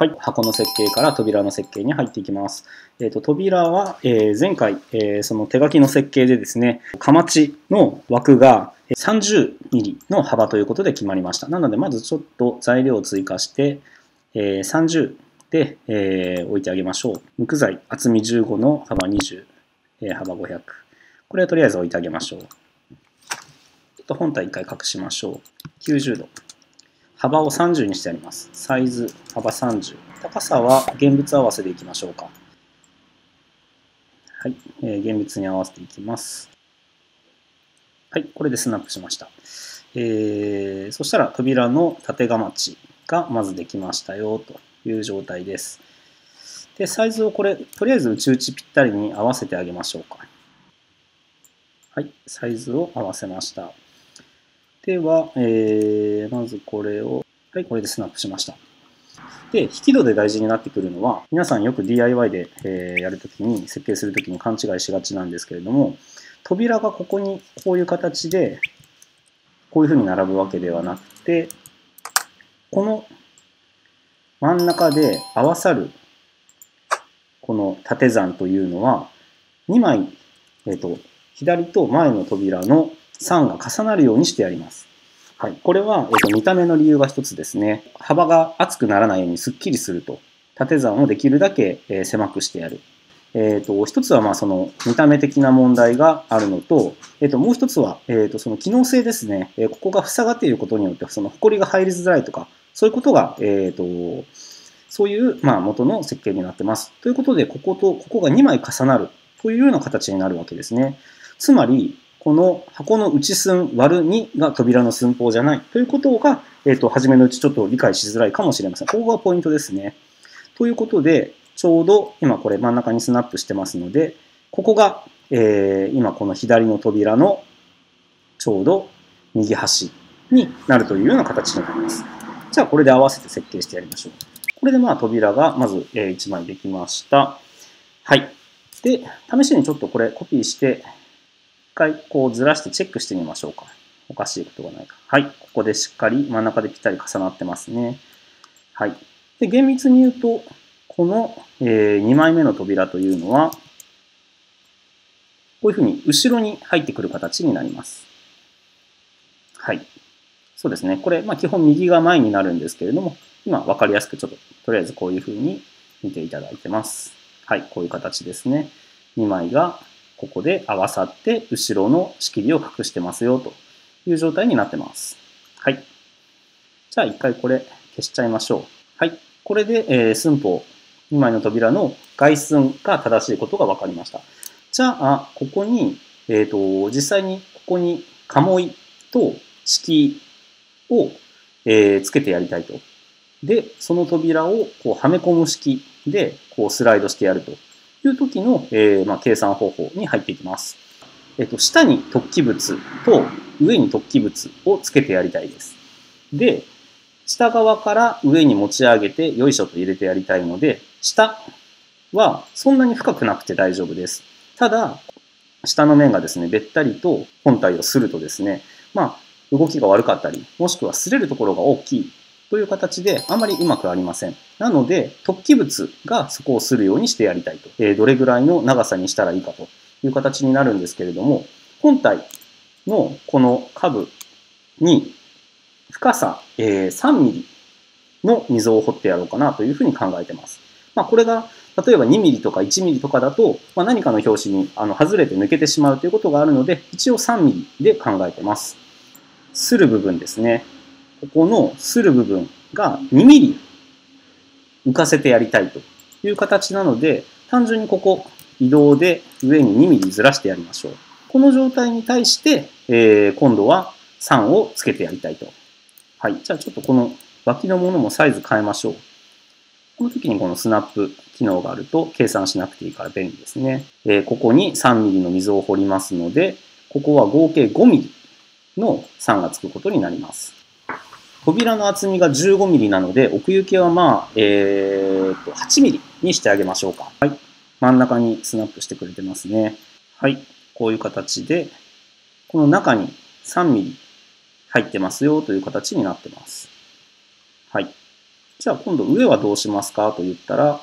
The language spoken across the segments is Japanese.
はい、箱の設計から扉の設計に入っていきます。えーと、扉は、えー、前回、えー、その手書きの設計でですね、かまちの枠が 30mm の幅ということで決まりました。なので、まずちょっと材料を追加して、えー、30で、えー、置いてあげましょう。無垢材厚み15の幅20、えー、幅500。これはとりあえず置いてあげましょう。と本体一回隠しましょう。90度。幅を30にしてあります。サイズ、幅30。高さは現物合わせでいきましょうか。はい、えー、現物に合わせていきます。はい、これでスナップしました。えー、そしたら扉の縦がまちがまずできましたよという状態です。で、サイズをこれ、とりあえず内々ぴったりに合わせてあげましょうか。はい、サイズを合わせました。では、えー、まずこれを、はい、これでスナップしました。で、引き戸で大事になってくるのは、皆さんよく DIY で、えー、やるときに、設計するときに勘違いしがちなんですけれども、扉がここにこういう形で、こういうふうに並ぶわけではなくて、この真ん中で合わさる、この縦算というのは、2枚、えっ、ー、と、左と前の扉の3が重なるようにしてやります。はい、これは、えー、と見た目の理由が一つですね。幅が厚くならないようにすっきりすると。縦算をできるだけ、えー、狭くしてやる。えーと、一つはまあその見た目的な問題があるのと、えー、ともう一つは、えー、とその機能性ですね、えー、ここが塞がっていることによってその埃が入りづらいとかそういうことが、えー、とそういうまあ元の設計になってます。ということでこことここが2枚重なるというような形になるわけですね。つまりこの箱の内寸割る2が扉の寸法じゃないということが、えっ、ー、と、初めのうちちょっと理解しづらいかもしれません。ここがポイントですね。ということで、ちょうど今これ真ん中にスナップしてますので、ここが、えー、今この左の扉のちょうど右端になるというような形になります。じゃあこれで合わせて設計してやりましょう。これでまあ扉がまず1枚できました。はい。で、試しにちょっとこれコピーして回こうずらしてチェックしてみましょうか。おかしいことがないか。はい。ここでしっかり真ん中でぴったり重なってますね。はい。で、厳密に言うと、この、え、2枚目の扉というのは、こういうふうに後ろに入ってくる形になります。はい。そうですね。これ、まあ、基本右が前になるんですけれども、今分かりやすくちょっと、とりあえずこういうふうに見ていただいてます。はい。こういう形ですね。2枚がここで合わさって後ろの仕切りを隠してますよという状態になってます。はい。じゃあ一回これ消しちゃいましょう。はい。これで、えー、寸法2枚の扉の外寸が正しいことが分かりました。じゃあ、ここに、えっ、ー、と、実際にここに鴨居と敷を、えー、つけてやりたいと。で、その扉をこうはめ込む式でこうスライドしてやるとという時の、えー、まあ、計算方法に入っていきます。えっ、と、下に突起物と上に突起物をつけてやりたいです。で、下側から上に持ち上げてよいしょと入れてやりたいので、下はそんなに深くなくて大丈夫です。ただ、下の面がですね、べったりと本体をするとですね、まあ、動きが悪かったり、もしくは擦れるところが大きいという形であまりうまくありません。なので、突起物がそこをするようにしてやりたいと。えー、どれぐらいの長さにしたらいいかという形になるんですけれども、本体のこの下部に深さ、えー、3ミリの溝を掘ってやろうかなというふうに考えてます。まあ、これが例えば2ミリとか1ミリとかだと、まあ、何かの拍子にあの外れて抜けてしまうということがあるので、一応3ミリで考えてます。する部分ですね。ここのする部分が2ミリ浮かせてやりたいという形なので、単純にここ移動で上に2ミリずらしてやりましょう。この状態に対して、えー、今度は3をつけてやりたいと。はい。じゃあちょっとこの脇のものもサイズ変えましょう。この時にこのスナップ機能があると計算しなくていいから便利ですね。えー、ここに3ミリの溝を掘りますので、ここは合計5ミリの3がつくことになります。扉の厚みが 15mm なので、奥行きはまあ、えー、と、8mm にしてあげましょうか。はい。真ん中にスナップしてくれてますね。はい。こういう形で、この中に 3mm 入ってますよという形になってます。はい。じゃあ今度上はどうしますかと言ったら、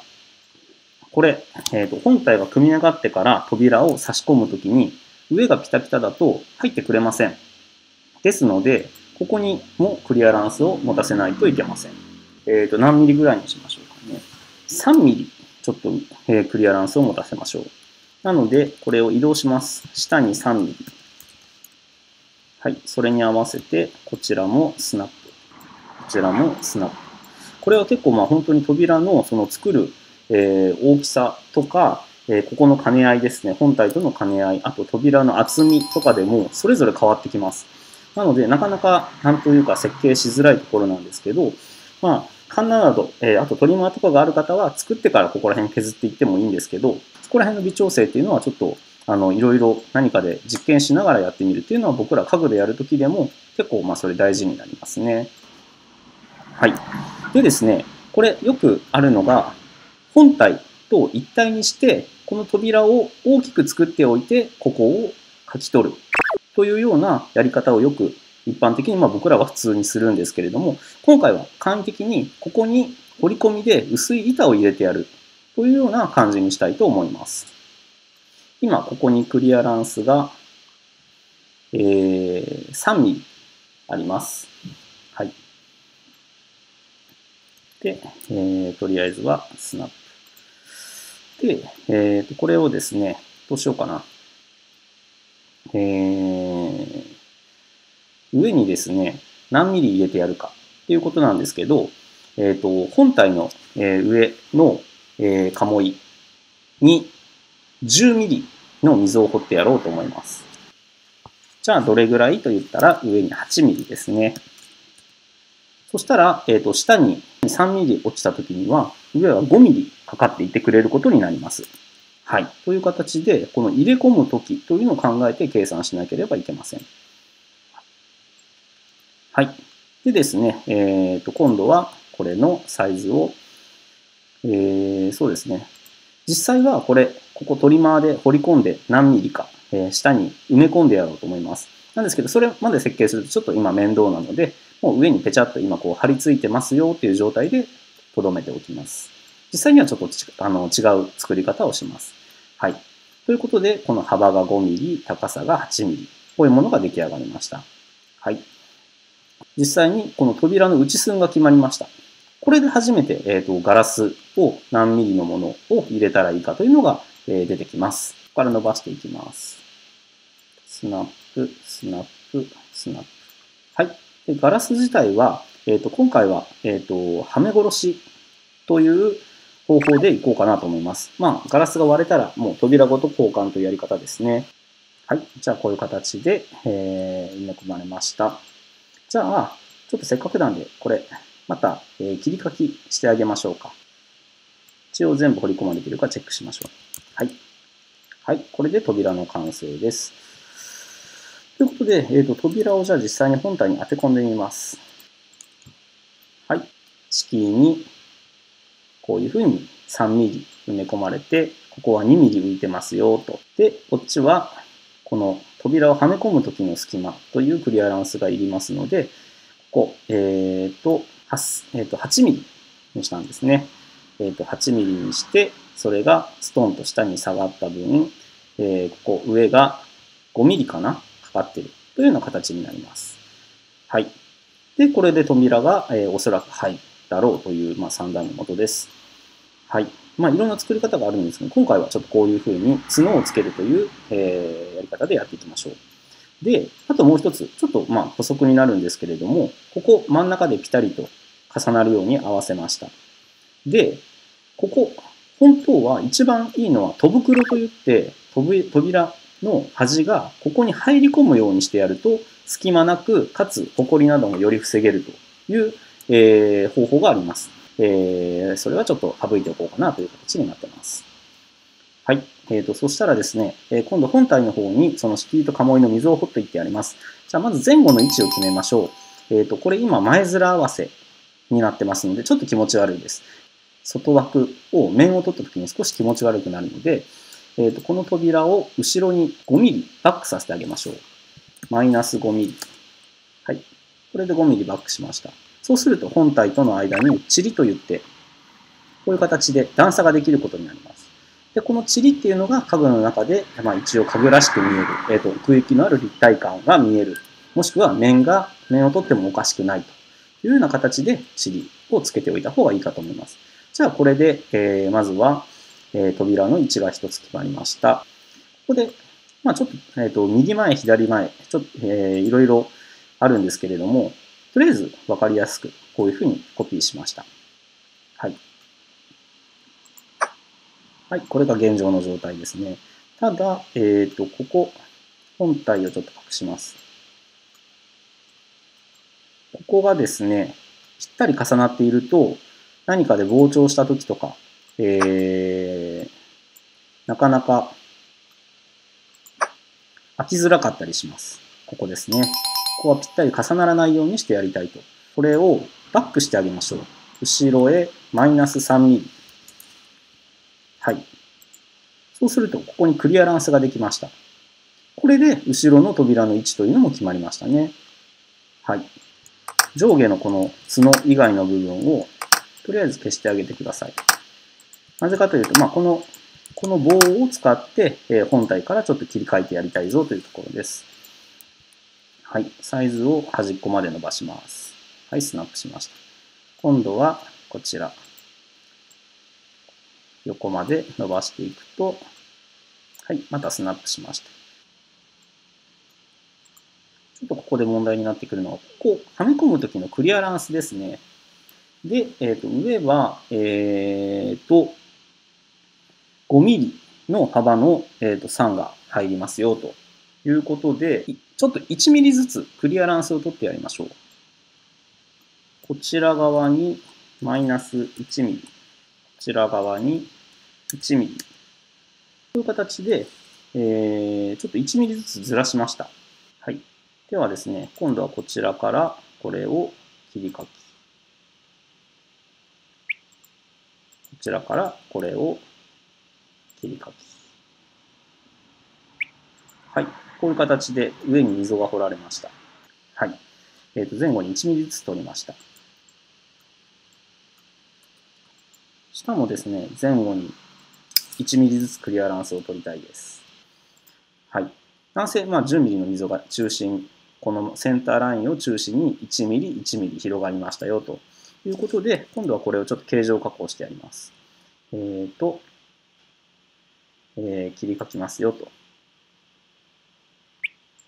これ、えー、と本体が組み上がってから扉を差し込むときに、上がピタピタだと入ってくれません。ですので、ここにもクリアランスを持たせないといけません。えっ、ー、と、何ミリぐらいにしましょうかね。3ミリ、ちょっと、えー、クリアランスを持たせましょう。なので、これを移動します。下に3ミリ。はい。それに合わせて、こちらもスナップ。こちらもスナップ。これは結構、まあ本当に扉のその作る、えー、大きさとか、えここの兼ね合いですね。本体との兼ね合い、あと扉の厚みとかでもそれぞれ変わってきます。なので、なかなか、なんというか設計しづらいところなんですけど、まあ、カンナなど、えー、あとトリマーとかがある方は作ってからここら辺削っていってもいいんですけど、そこら辺の微調整っていうのはちょっと、あの、いろいろ何かで実験しながらやってみるっていうのは僕ら家具でやるときでも結構まあそれ大事になりますね。はい。でですね、これよくあるのが、本体と一体にして、この扉を大きく作っておいて、ここを書き取るというようなやり方をよく一般的にまあ僕らは普通にするんですけれども、今回は簡易的にここに折り込みで薄い板を入れてやるというような感じにしたいと思います。今ここにクリアランスが、えー、3ミリあります。はい。で、えー、とりあえずはスナップ。で、えー、とこれをですね、どうしようかな。えー、上にですね、何ミリ入れてやるかっていうことなんですけど、えっ、ー、と、本体の、え上の、えー、鴨居に10ミリの溝を掘ってやろうと思います。じゃあ、どれぐらいと言ったら上に8ミリですね。そしたら、えっ、ー、と、下に3ミリ落ちた時には、上は5ミリかかっていてくれることになります。はい。という形で、この入れ込むときというのを考えて計算しなければいけません。はい。でですね、えっ、ー、と、今度はこれのサイズを、えー、そうですね。実際はこれ、ここトリマーで掘り込んで何ミリか、えー、下に埋め込んでやろうと思います。なんですけど、それまで設計するとちょっと今面倒なので、もう上にペチャッと今こう貼り付いてますよっていう状態で留めておきます。実際にはちょっとあの違う作り方をします。はい。ということで、この幅が5ミリ、高さが8ミリ。こういうものが出来上がりました。はい。実際にこの扉の内寸が決まりました。これで初めて、えーと、ガラスを何ミリのものを入れたらいいかというのが、えー、出てきます。ここから伸ばしていきます。スナップ、スナップ、スナップ。はい。でガラス自体は、えーと、今回は、えーと、はめ殺しという方法でいこうかなと思います。まあ、ガラスが割れたらもう扉ごと交換というやり方ですね。はい。じゃあ、こういう形で、えー、埋め込まれました。じゃあ、ちょっとせっかくなんで、これ、また、えー、切り書きしてあげましょうか。一応全部掘り込まれているかチェックしましょう。はい。はい。これで扉の完成です。ということで、えっ、ー、と、扉をじゃあ実際に本体に当て込んでみます。はい。敷居にこういうふうに3ミリ埋め込まれて、ここは2ミリ浮いてますよと。で、こっちはこの扉をはめ込む時の隙間というクリアランスがいりますので、ここ、えっ、ー、と、8, えー、と8ミリにしたんですね。えっ、ー、と、8ミリにして、それがストーンと下に下がった分、えー、ここ上が5ミリかな？かかってるというような形になります。はい。で、これで扉が、え、おそらく入るだろうという、まあ、算段のもとです。はい。まあ、いろんな作り方があるんですけど、今回はちょっとこういうふうに角をつけるという、えー、やり方でやっていきましょう。で、あともう一つ、ちょっとまあ補足になるんですけれども、ここ真ん中でピタリと重なるように合わせました。で、ここ、本当は一番いいのは戸袋といって扉の端がここに入り込むようにしてやると隙間なく、かつ埃などもより防げるという、えー、方法があります。えー、それはちょっと省いておこうかなという形になってます。はい。え、ー、と、そしたらですね、えー、今度本体の方にその敷居と鴨居の溝を掘っていってやります。じゃあまず前後の位置を決めましょう。えっ、ー、と、これ今前面合わせになってますので、ちょっと気持ち悪いです。外枠を面を取った時に少し気持ち悪くなるので、えっ、と、この扉を後ろに5ミリバックさせてあげましょう。マイナス5ミリ。はい。これで5ミリバックしました。そうすると本体との間に塵といって、こういう形で段差ができることになります。で、この塵っていうのが家具の中で、まあ、一応家具らしく見える、えっ、ー、と、奥行きのある立体感が見える。もしくは面が、面を取ってもおかしくないというような形で塵をつけておいた方がいいかと思います。じゃあこれで、えー、まずは、えー、扉の位置が一つ決まりました。ここで、まあちょっと、えっ、ー、と、右前、左前、ちょっと、えー、いろいろあるんですけれども、とりあえず分かりやすくこういうふうにコピーしました。はい。はい、これが現状の状態ですね。ただ、えっ、ー、と、ここ、本体をちょっと隠します。ここがですね、ぴったり重なっていると、何かで膨張した時とか、えー、なかなか開きづらかったりします。ここですね。ここはぴったり重ならないようにしてやりたいと。これをバックしてあげましょう。後ろへマイナス3ミリ。はい。そうすると、ここにクリアランスができました。これで、後ろの扉の位置というのも決まりましたね。はい。上下のこの角以外の部分を、とりあえず消してあげてください。なぜかというと、まあ、この、この棒を使って、え本体からちょっと切り替えてやりたいぞというところです。はい。サイズを端っこまで伸ばします。はい、スナップしました。今度は、こちら。横まで伸ばしていくと、はい、またスナップしました。ちょっとここで問題になってくるのは、ここ、はめ込むときのクリアランスですね。で、えっ、ー、と、上は、えっ、ー、と、5ミリの幅の、えー、と3が入りますよということで、ちょっと1ミリずつクリアランスを取ってやりましょう。こちら側にマイナス1ミリ、こちら側に1ミリ。という形で、えー、ちょっと1ミリずつずらしました。はい。ではですね、今度はこちらからこれを切り書き。こちらからこれを切り書き。はい。こういう形で上に溝が掘られました。はい。えっ、ー、と、前後に1ミリずつ取りました。しかもですね、前後に1ミリずつクリアランスを取りたいです。はい。男性、まあ、10ミリの溝が中心、このセンターラインを中心に1ミリ、1ミリ広がりましたよということで、今度はこれをちょっと形状加工してやります。えっ、ー、と、えー、切り書きますよと。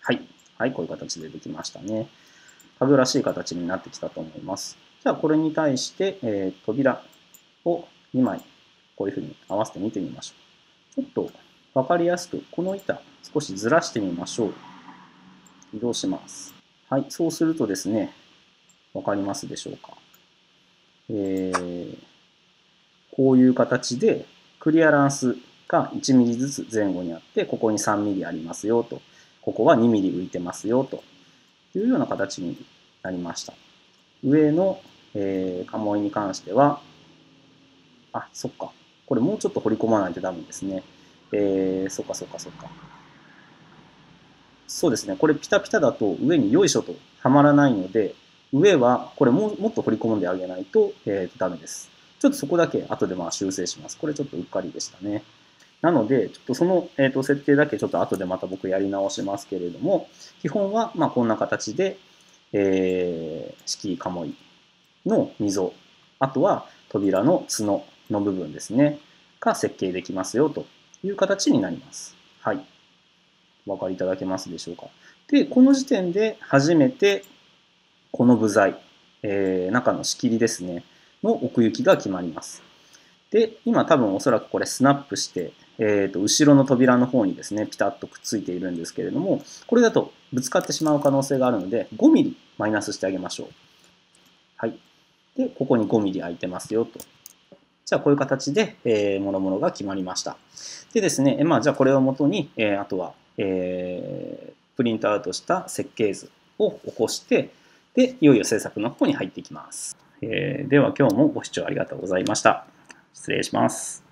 はい。はい、こういう形でできましたね。家具らしい形になってきたと思います。じゃあ、これに対して、えー、扉を2枚こういうふうに合わせて見てみましょう。ちょっと分かりやすく、この板少しずらしてみましょう。移動します。はい、そうするとですね、分かりますでしょうか。えー、こういう形でクリアランスが1ミリずつ前後にあって、ここに3ミリありますよと、ここは2ミリ浮いてますよというような形になりました。上の、えー、鴨居に関しては、あ、そっか。これもうちょっと掘り込まないとダメですね。えー、そっかそっかそっか。そうですね。これピタピタだと上によいしょとはまらないので、上はこれももっと掘り込んであげないと、えー、ダメです。ちょっとそこだけ後でまあ修正します。これちょっとうっかりでしたね。なので、ちょっとその、えー、と設定だけちょっと後でまた僕やり直しますけれども、基本はまこんな形で、えー、敷居鴨居の溝、あとは扉の角の部分ですね、が設計できますよという形になります。はい。お分かりいただけますでしょうか。で、この時点で初めてこの部材、えー、中の仕切りですね、の奥行きが決まります。で、今多分おそらくこれスナップして、えー、と後ろの扉の方にですね、ピタッとくっついているんですけれども、これだとぶつかってしまう可能性があるので、5ミリマイナスしてあげましょう。はい。で、ここに5ミリ空いてますよとじゃあこういう形で、えー、もろもろが決まりました。でですね、まあ、じゃあこれをもとに、えー、あとは、えー、プリントアウトした設計図を起こして、で、いよいよ制作の方に入っていきます。えー、では今日もご視聴ありがとうございました。失礼します。